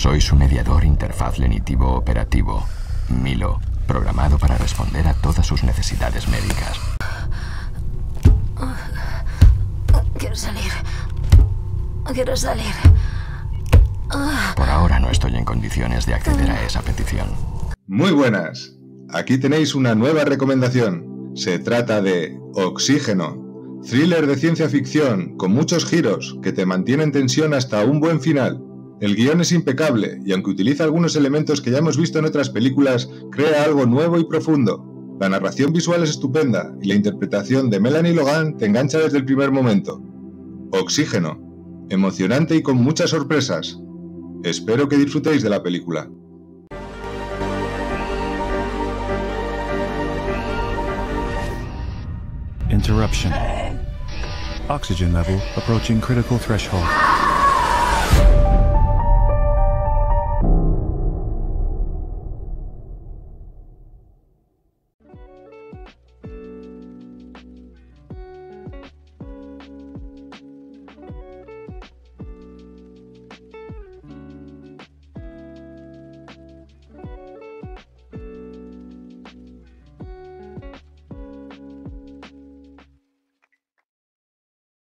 Soy su mediador interfaz lenitivo operativo, Milo, programado para responder a todas sus necesidades médicas. Quiero salir. Quiero salir. Por ahora no estoy en condiciones de acceder a esa petición. Muy buenas. Aquí tenéis una nueva recomendación. Se trata de Oxígeno, thriller de ciencia ficción con muchos giros que te mantiene en tensión hasta un buen final. El guion es impecable y aunque utiliza algunos elementos que ya hemos visto en otras películas, crea algo nuevo y profundo. La narración visual es estupenda y la interpretación de Melanie Logan te engancha desde el primer momento. Oxígeno. Emocionante y con muchas sorpresas. Espero que disfrutéis de la película. Interruption. Oxygen level approaching critical threshold.